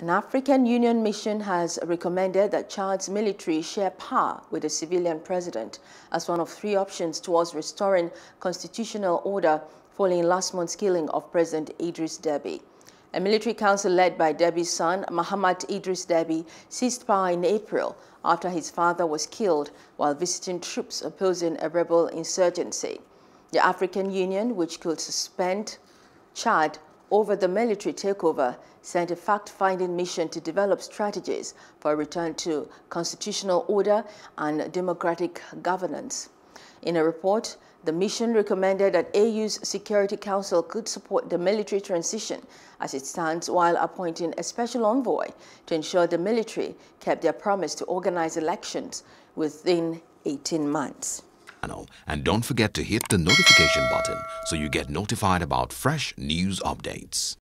An African Union mission has recommended that Chad's military share power with the civilian president as one of three options towards restoring constitutional order following last month's killing of President Idriss Deby. A military council led by Deby's son, Mahamat Idriss Deby, seized power in April after his father was killed while visiting troops opposing a rebel insurgency. The African Union, which could suspend Chad over the military takeover sent a fact-finding mission to develop strategies for a return to constitutional order and democratic governance. In a report, the mission recommended that AU's Security Council could support the military transition as it stands while appointing a special envoy to ensure the military kept their promise to organize elections within 18 months and don't forget to hit the notification button so you get notified about fresh news updates.